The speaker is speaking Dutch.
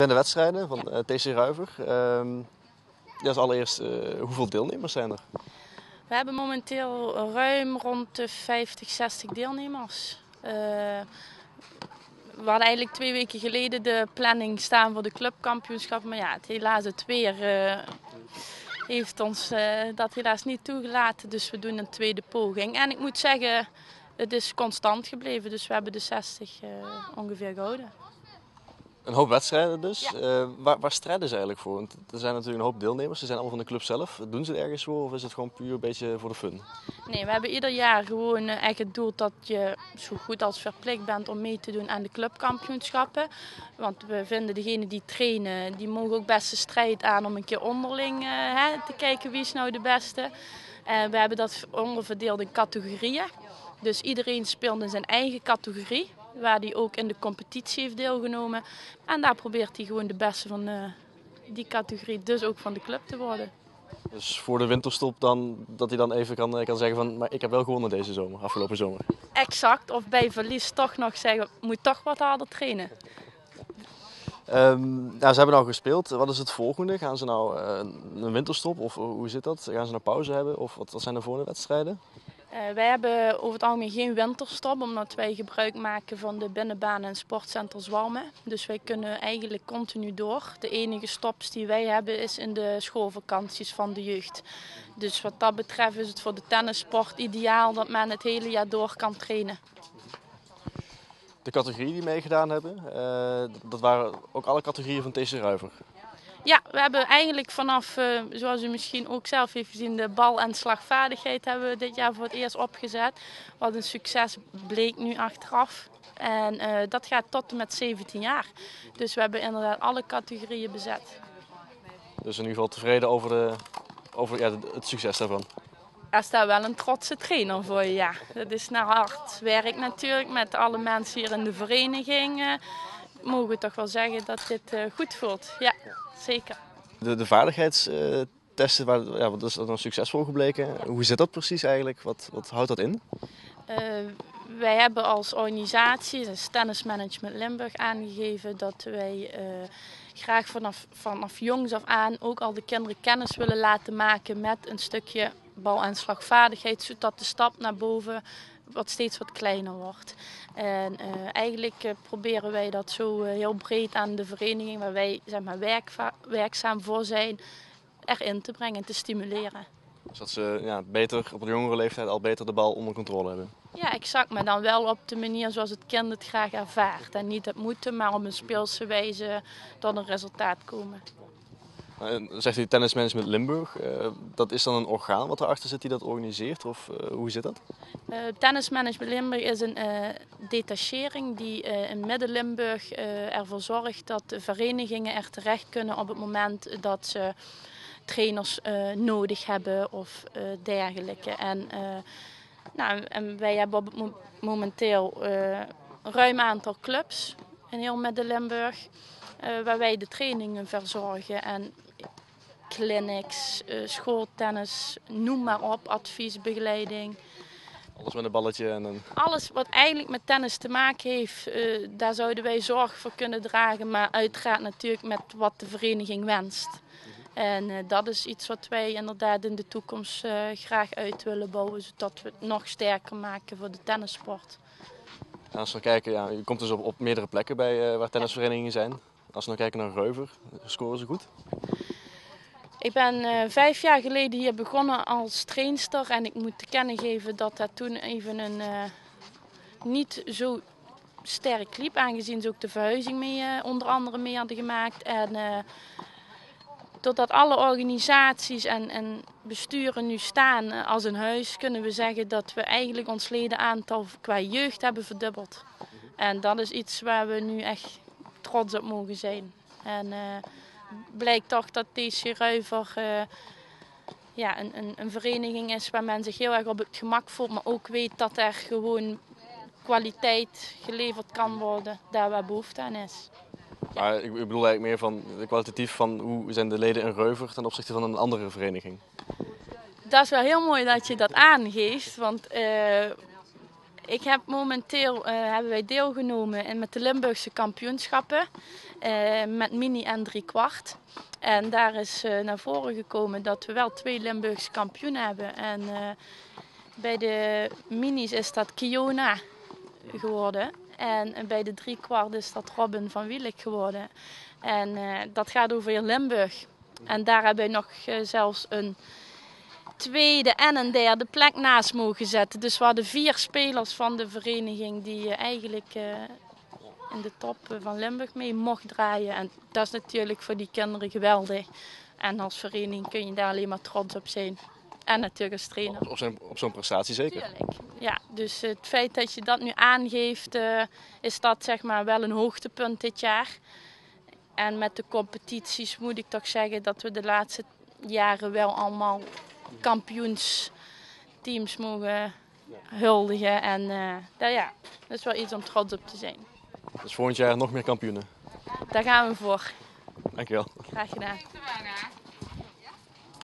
zijn de wedstrijden van uh, TC Ruiver. Uh, ja, als allereerst, uh, hoeveel deelnemers zijn er? We hebben momenteel ruim rond de 50, 60 deelnemers. Uh, we hadden eigenlijk twee weken geleden de planning staan voor de clubkampioenschap. Maar ja, het helaas het weer heeft ons dat helaas niet toegelaten. Dus we doen een tweede poging. En ik moet zeggen, het is constant gebleven. Dus we hebben de 60 ongeveer gehouden. Een hoop wedstrijden dus. Uh, waar, waar, strijden ze eigenlijk voor? Want er zijn natuurlijk een hoop deelnemers. Ze zijn allemaal van de club zelf. Doen ze het ergens voor of is het gewoon puur een beetje voor de fun? Nee, we hebben ieder jaar gewoon uh, echt het doel dat je zo goed als verplicht bent om mee te doen aan de clubkampioenschappen. Want we vinden degenen die trainen, die mogen ook best de strijd aan om een keer onderling uh, hè, te kijken wie is nou de beste. we hebben dat onderverdeeld in categorieën. Dus iedereen speelt in zijn eigen categorie waar hij ook in de competitie heeft deelgenomen. En daar probeert hij gewoon de beste van uh, die categorie, dus ook van de club te worden. Dus voor de winterstop dan, dat hij dan even kan, kan zeggen van, maar ik heb wel gewonnen deze zomer, afgelopen zomer. Exact, of bij verlies toch nog zeggen, moet toch wat harder trainen. Um, nou, ze hebben nou gespeeld. Wat is het volgende? Gaan ze nou uh, een winterstop of hoe zit dat? Gaan ze nou pauze hebben of wat, wat zijn de volgende wedstrijden? Uh, wij hebben over het algemeen geen winterstop, omdat wij gebruik maken van de binnenbaan en sportcentrum Zwalmen. Dus wij kunnen eigenlijk continu door. De enige stops die wij hebben is in de schoolvakanties van de jeugd. Dus wat dat betreft is het voor de tennissport ideaal dat men het hele jaar door kan trainen. De categorieën die meegedaan hebben, uh, dat waren ook alle categorieën van TC Ruiver. Ja, we hebben eigenlijk vanaf, uh, zoals u misschien ook zelf heeft gezien, de bal- en slagvaardigheid hebben we dit jaar voor het eerst opgezet. Wat een succes bleek nu achteraf. En uh, dat gaat tot en met 17 jaar. Dus we hebben inderdaad alle categorieën bezet. Dus in ieder geval tevreden over, de, over ja, het succes daarvan? Er staat wel een trotse trainer voor je, ja. Dat is naar hard werk natuurlijk met alle mensen hier in de vereniging. Uh, mogen we toch wel zeggen dat dit goed voelt. Ja zeker. De, de vaardigheidstesten, waar, ja, wat is dat dan succesvol gebleken? Hoe zit dat precies eigenlijk? Wat, wat houdt dat in? Uh, wij hebben als organisatie, dus Tennis Management Limburg, aangegeven dat wij uh, graag vanaf, vanaf jongs af aan ook al de kinderen kennis willen laten maken met een stukje bal- en slagvaardigheid, zodat de stap naar boven wat steeds wat kleiner wordt. En uh, eigenlijk uh, proberen wij dat zo uh, heel breed aan de vereniging waar wij zeg maar, werk, werkzaam voor zijn, erin te brengen en te stimuleren. Zodat ze ja, beter op de jongere leeftijd al beter de bal onder controle hebben. Ja, exact. Maar dan wel op de manier zoals het kind het graag ervaart. En niet het moeten, maar op een speelse wijze tot een resultaat komen. Zegt u tennismanagement Limburg, uh, dat is dan een orgaan wat erachter zit die dat organiseert? Of uh, hoe zit dat? Tennismanagement Limburg is een detachering die in Midden-Limburg ervoor zorgt dat de verenigingen er terecht kunnen op het moment dat ze trainers nodig hebben of dergelijke. En, nou, en wij hebben mo momenteel een ruim aantal clubs in heel Midden-Limburg. Waar wij de trainingen verzorgen en clinics, uh, schooltennis, noem maar op, advies, begeleiding. Alles met een balletje en een... Alles wat eigenlijk met tennis te maken heeft, uh, daar zouden wij zorg voor kunnen dragen. Maar uiteraard natuurlijk met wat de vereniging wenst. En uh, dat is iets wat wij inderdaad in de toekomst graag uit willen bouwen. Zodat we het nog sterker maken voor de tennissport. als we kijken, ja, je komt dus op, op meerdere plekken bij waar tennisverenigingen zijn. Als we nou kijken naar Reuver, scoren ze goed? Ik ben uh, vijf jaar geleden hier begonnen als trainster en ik moet te kennen geven dat dat toen even een uh, niet zo sterk liep, aangezien ze ook de verhuizing mee, uh, onder andere mee hadden gemaakt. En doordat alle organisaties en, en, besturen nu staan als een huis, kunnen we zeggen dat we eigenlijk ons ledenaantal qua jeugd hebben verdubbeld. En dat is iets waar we nu echt trots op mogen zijn. En, blijkt toch dat deze Ruiver uh, ja, een, een, een, vereniging is waar men zich heel erg op het gemak voelt, maar ook weet dat er gewoon kwaliteit geleverd kan worden daar waar behoefte aan is. Maar ik bedoel eigenlijk meer van kwalitatief van hoe zijn de leden in Reuver ten opzichte van een andere vereniging? Dat is wel heel mooi dat je dat aangeeft, want uh, Ik heb momenteel uh, hebben wij deelgenomen in, met de Limburgse kampioenschappen uh, met mini en drie kwart. En daar is uh, naar voren gekomen dat we wel twee Limburgse kampioenen hebben. En bij de minis is dat Kiona geworden. En bij de drie kwart is dat Robin van Wielik geworden. En dat gaat over Limburg. En daar hebben we nog zelfs een tweede en een derde plek naast mogen zetten. Dus we hadden vier spelers van de vereniging die uh, eigenlijk uh, in de top van Limburg mee mocht draaien. En dat is natuurlijk voor die kinderen geweldig. En als vereniging kun je daar alleen maar trots op zijn. En natuurlijk als trainer. Op, zo'n, op zo'n prestatie zeker? Tuurlijk. Ja, dus het feit dat je dat nu aangeeft, uh, is dat zeg maar wel een hoogtepunt dit jaar. En met de competities moet ik toch zeggen dat we de laatste jaren wel allemaal kampioensteams mogen huldigen. En uh, dat, ja, dat is wel iets om trots op te zijn. Dus volgend jaar nog meer kampioenen? Daar gaan we voor. Dankjewel. Graag gedaan.